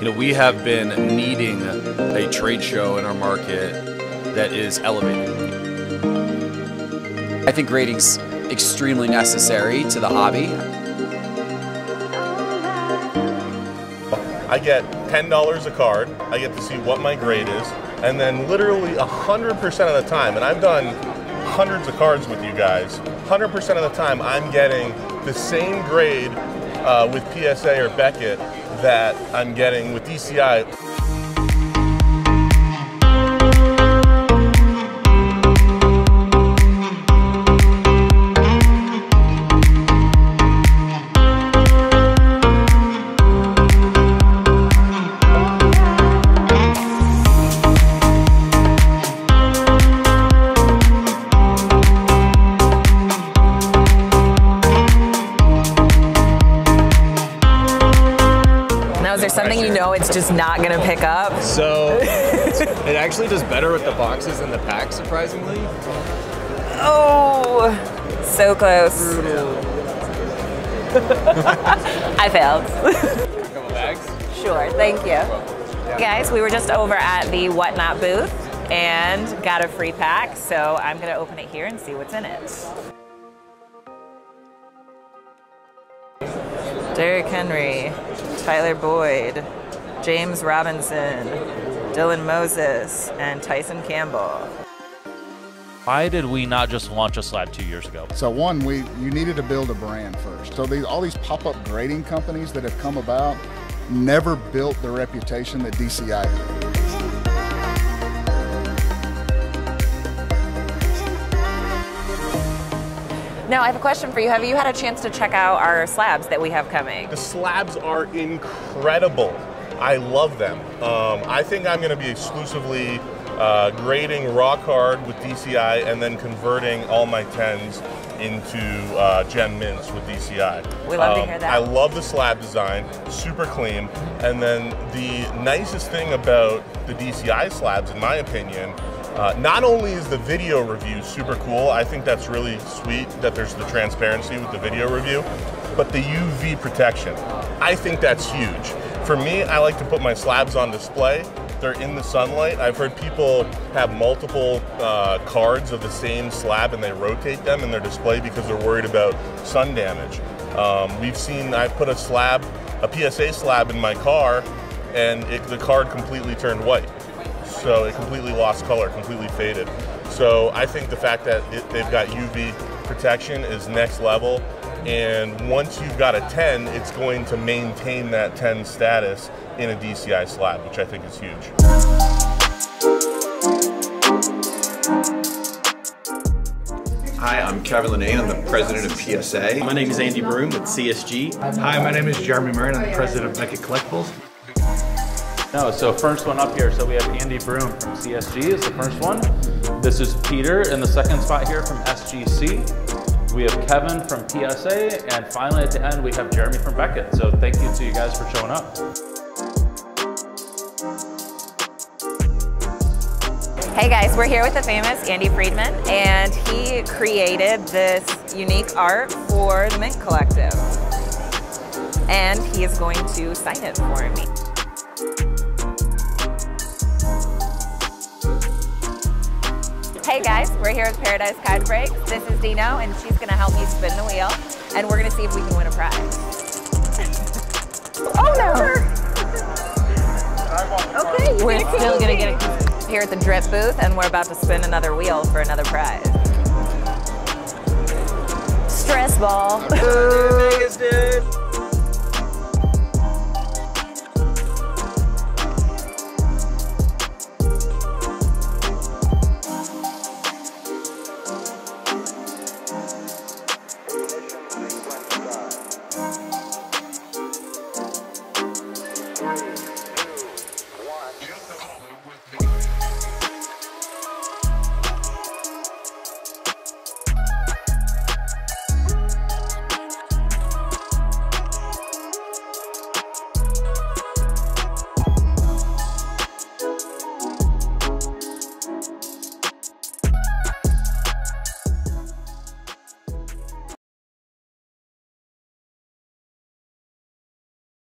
You know, we have been needing a trade show in our market that is elevated. I think grading's extremely necessary to the hobby. I get $10 a card. I get to see what my grade is. And then literally 100% of the time, and I've done hundreds of cards with you guys, 100% of the time I'm getting the same grade uh, with PSA or Beckett that I'm getting with DCI. Something you know it's just not going to pick up? So it actually does better with the boxes than the pack, surprisingly. Oh, so close. I failed. couple bags? Sure, thank you. Yeah. Guys, we were just over at the Whatnot booth and got a free pack, so I'm going to open it here and see what's in it. Derrick Henry, Tyler Boyd, James Robinson, Dylan Moses, and Tyson Campbell. Why did we not just launch a slab two years ago? So one, we you needed to build a brand first. So these all these pop-up grading companies that have come about never built the reputation that DCI did. Now, I have a question for you. Have you had a chance to check out our slabs that we have coming? The slabs are incredible. I love them. Um, I think I'm going to be exclusively uh, grading raw card with DCI and then converting all my 10s into uh, Gem Mints with DCI. We love um, to hear that. I love the slab design, super clean. And then the nicest thing about the DCI slabs, in my opinion, uh, not only is the video review super cool, I think that's really sweet that there's the transparency with the video review, but the UV protection, I think that's huge. For me, I like to put my slabs on display. They're in the sunlight. I've heard people have multiple uh, cards of the same slab and they rotate them in their display because they're worried about sun damage. Um, we've seen, I put a slab, a PSA slab in my car and it, the card completely turned white so it completely lost color, completely faded. So I think the fact that it, they've got UV protection is next level. And once you've got a 10, it's going to maintain that 10 status in a DCI slab, which I think is huge. Hi, I'm Kevin Lenane. I'm the president of PSA. My name is Andy Broome with CSG. Hi, my name is Jeremy Murray. I'm the president of Beckett Collectibles. No, so first one up here. So we have Andy Broome from CSG is the first one. This is Peter in the second spot here from SGC. We have Kevin from PSA, and finally at the end we have Jeremy from Beckett. So thank you to you guys for showing up. Hey guys, we're here with the famous Andy Friedman, and he created this unique art for the Mint Collective. And he is going to sign it for me. Hey guys, we're here with Paradise Card Breaks. This is Dino and she's gonna help me spin the wheel and we're gonna see if we can win a prize. oh no! okay, we're still gonna get it here at the drip booth and we're about to spin another wheel for another prize. Stress ball. Vegas, dude.